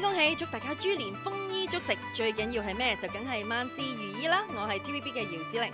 恭喜祝大家猪年丰衣足食。最紧要系咩？就梗系万事如意啦。我系 tvb 嘅姚子玲。